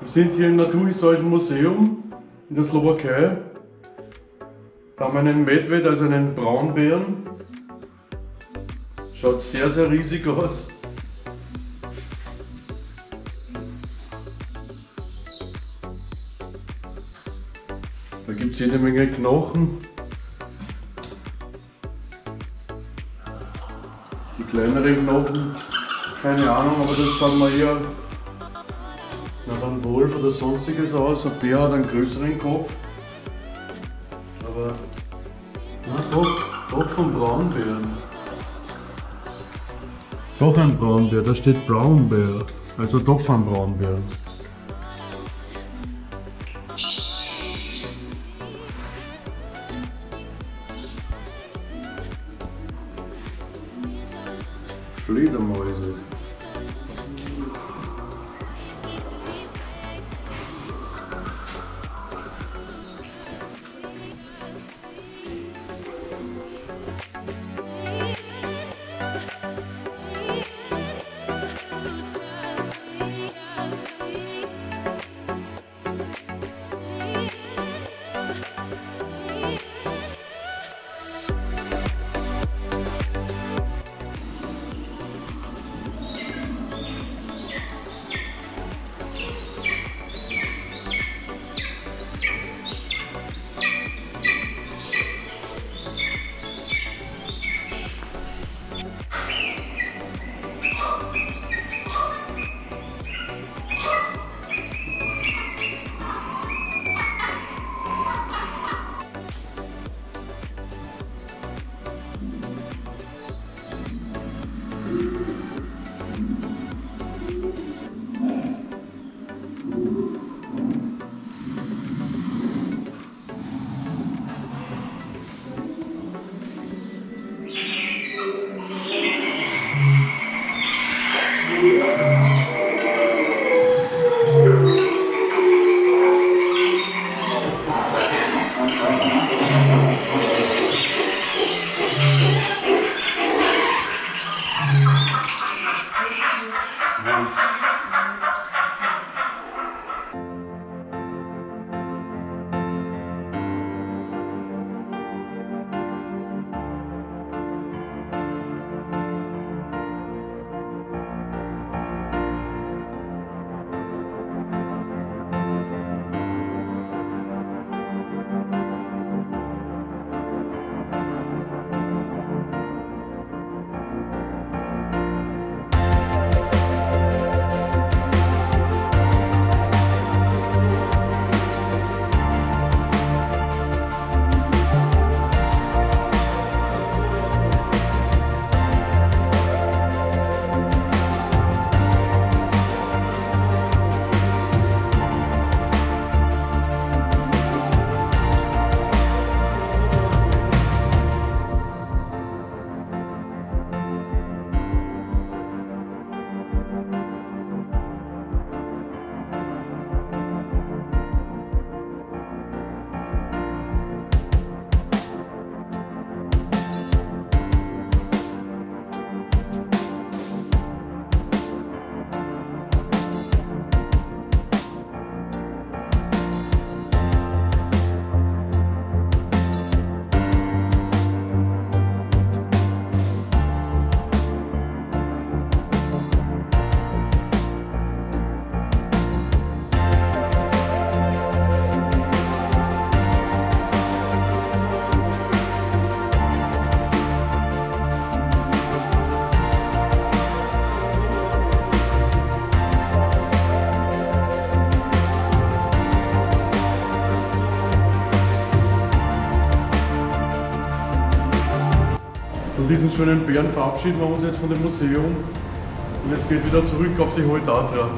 Wir sind hier im Naturhistorischen Museum in der Slowakei. Da haben wir einen Medved, also einen Braunbären. Schaut sehr, sehr riesig aus. Da gibt es jede Menge Knochen. Die kleineren Knochen, keine Ahnung, aber das schaut man eher nach einem Wolf oder sonstiges aus. Ein Bär hat einen größeren Kopf. Aber na, doch, doch vom Braunbären. Doch ein Braunbär, da steht Braunbär. Also doch von Braunbären. Fledermäuse. Diesen schönen Bären verabschieden wir uns jetzt von dem Museum und es geht wieder zurück auf die Hohe Tatra.